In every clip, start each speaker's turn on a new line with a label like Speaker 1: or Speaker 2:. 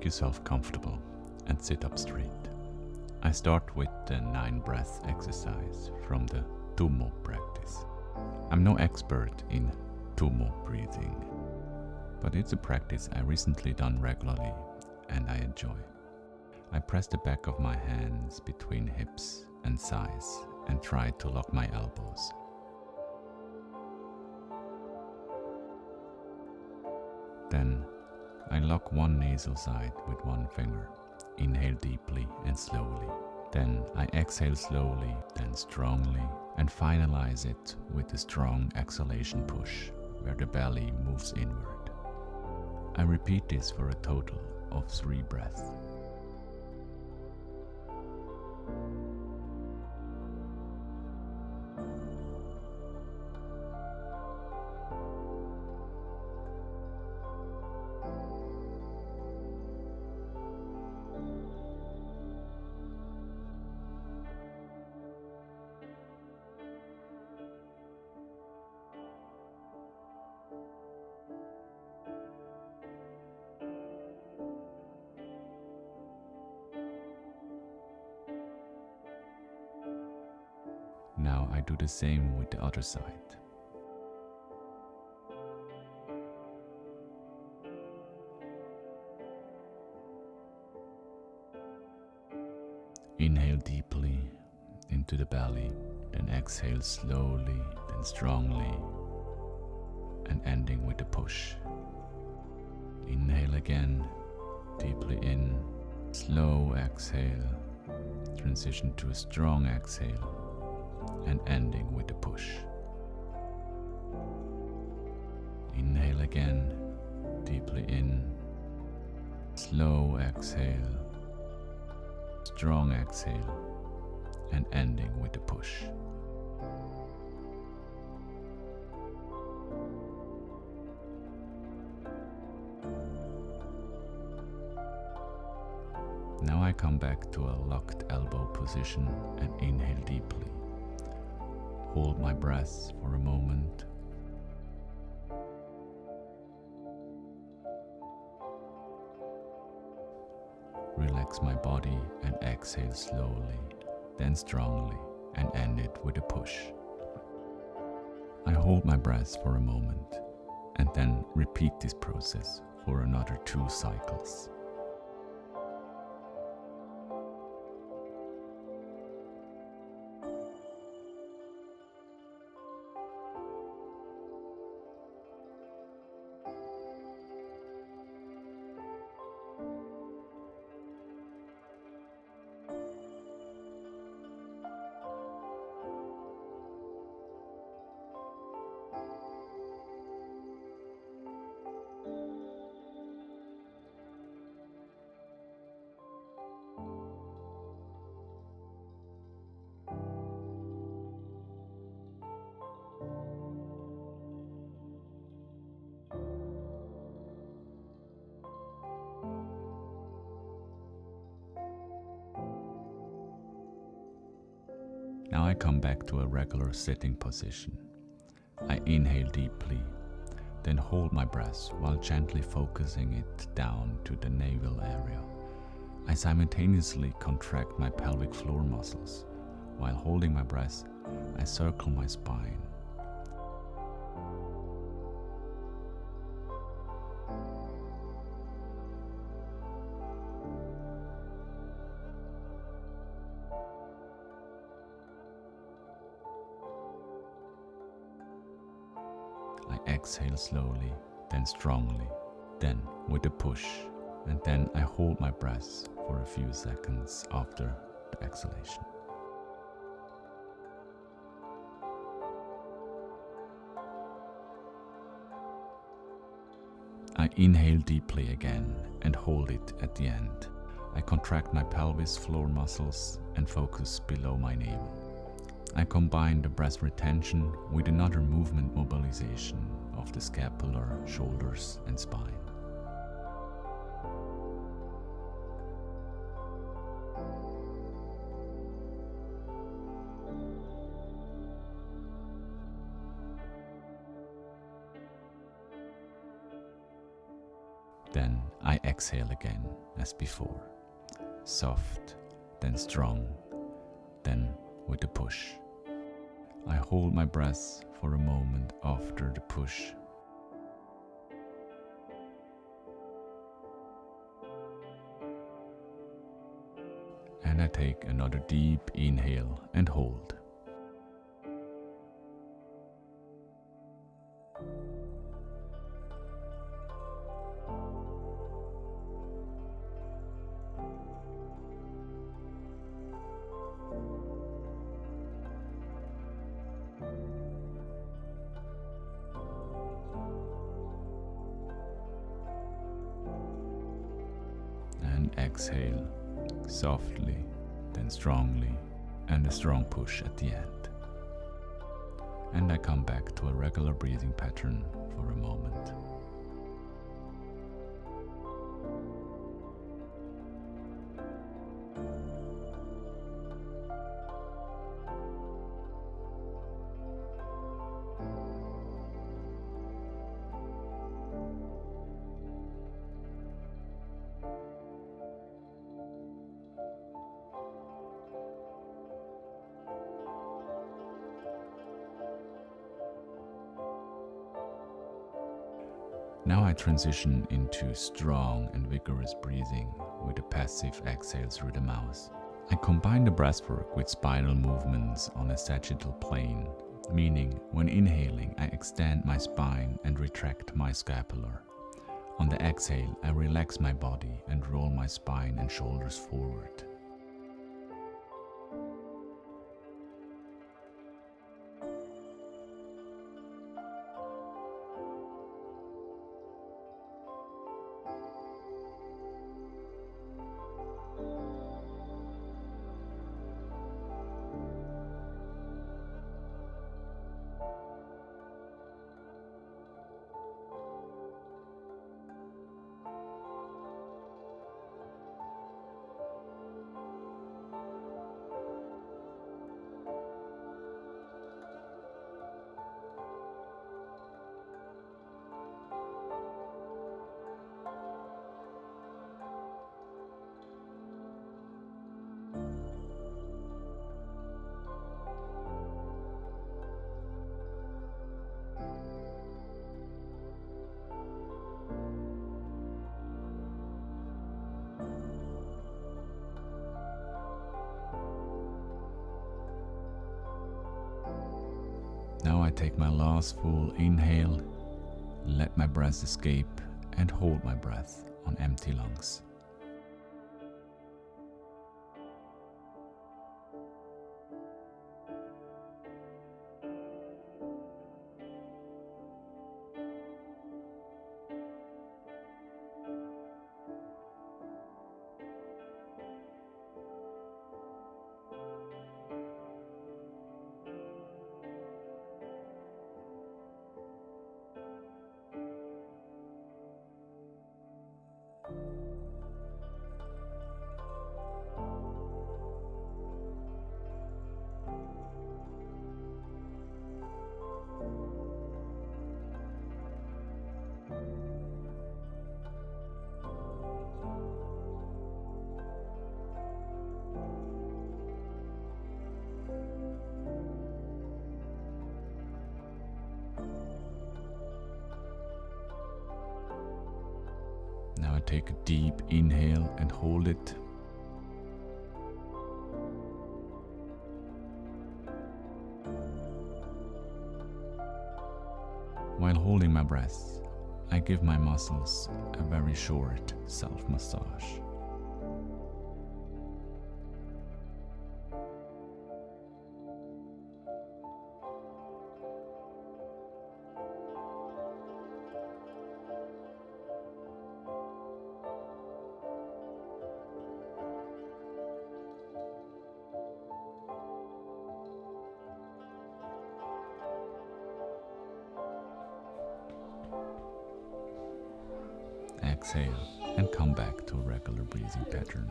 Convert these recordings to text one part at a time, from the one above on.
Speaker 1: Make yourself comfortable and sit up straight. I start with the 9 breath exercise from the Tummo practice. I'm no expert in Tummo breathing, but it's a practice I recently done regularly and I enjoy. I press the back of my hands between hips and thighs and try to lock my elbows. Then lock one nasal side with one finger. Inhale deeply and slowly. Then I exhale slowly, then strongly, and finalize it with a strong exhalation push where the belly moves inward. I repeat this for a total of three breaths. I do the same with the other side. Inhale deeply into the belly, then exhale slowly, then strongly, and ending with a push. Inhale again, deeply in, slow exhale, transition to a strong exhale and ending with a push. Inhale again, deeply in, slow exhale, strong exhale, and ending with a push. Now I come back to a locked elbow position and inhale deeply hold my breath for a moment. Relax my body and exhale slowly, then strongly, and end it with a push. I hold my breath for a moment and then repeat this process for another two cycles. Now I come back to a regular sitting position. I inhale deeply, then hold my breath while gently focusing it down to the navel area. I simultaneously contract my pelvic floor muscles. While holding my breath, I circle my spine. I exhale slowly, then strongly, then with a push, and then I hold my breath for a few seconds after the exhalation. I inhale deeply again and hold it at the end. I contract my pelvis floor muscles and focus below my navel. I combine the breath retention with another movement mobilization of the scapular, shoulders, and spine. Then I exhale again as before. Soft, then strong, then with a push. I hold my breath for a moment after the push. And I take another deep inhale and hold. Exhale softly, then strongly, and a strong push at the end. And I come back to a regular breathing pattern for a moment. Now I transition into strong and vigorous breathing with a passive exhale through the mouth. I combine the breathwork with spinal movements on a sagittal plane, meaning when inhaling, I extend my spine and retract my scapular. On the exhale, I relax my body and roll my spine and shoulders forward. Now I take my last full inhale, let my breath escape, and hold my breath on empty lungs. Now I take a deep inhale and hold it. While holding my breath, I give my muscles a very short self massage. exhale and come back to a regular breathing pattern.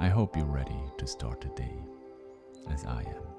Speaker 1: I hope you're ready to start the day, as I am.